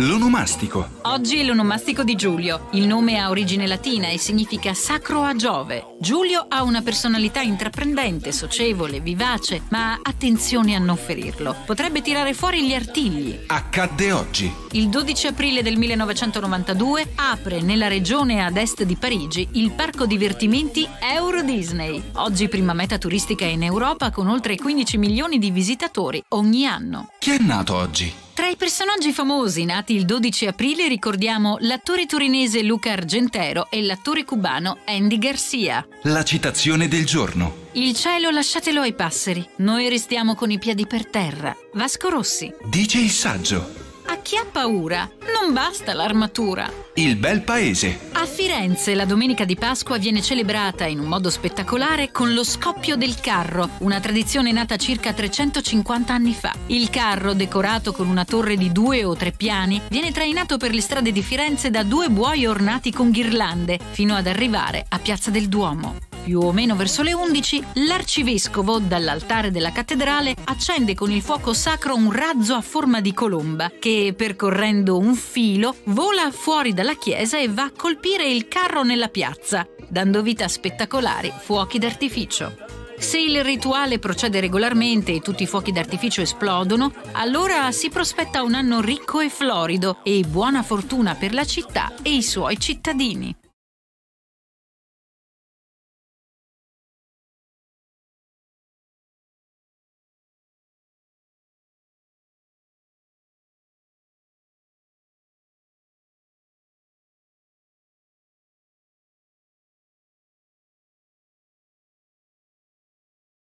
L'onomastico. Oggi è l'onomastico di Giulio. Il nome ha origine latina e significa sacro a Giove. Giulio ha una personalità intraprendente, socievole, vivace, ma attenzione a non ferirlo. Potrebbe tirare fuori gli artigli. Accadde oggi. Il 12 aprile del 1992 apre nella regione ad est di Parigi il parco divertimenti Euro Disney. Oggi prima meta turistica in Europa con oltre 15 milioni di visitatori ogni anno. Chi è nato oggi? Tra i personaggi famosi nati il 12 aprile ricordiamo l'attore torinese Luca Argentero e l'attore cubano Andy Garcia. La citazione del giorno. Il cielo lasciatelo ai passeri, noi restiamo con i piedi per terra. Vasco Rossi. Dice il saggio. Chi ha paura non basta l'armatura. Il bel paese. A Firenze la domenica di Pasqua viene celebrata in un modo spettacolare con lo scoppio del carro, una tradizione nata circa 350 anni fa. Il carro, decorato con una torre di due o tre piani, viene trainato per le strade di Firenze da due buoi ornati con ghirlande, fino ad arrivare a Piazza del Duomo più o meno verso le 11, l'arcivescovo, dall'altare della cattedrale, accende con il fuoco sacro un razzo a forma di colomba che, percorrendo un filo, vola fuori dalla chiesa e va a colpire il carro nella piazza, dando vita a spettacolari fuochi d'artificio. Se il rituale procede regolarmente e tutti i fuochi d'artificio esplodono, allora si prospetta un anno ricco e florido e buona fortuna per la città e i suoi cittadini.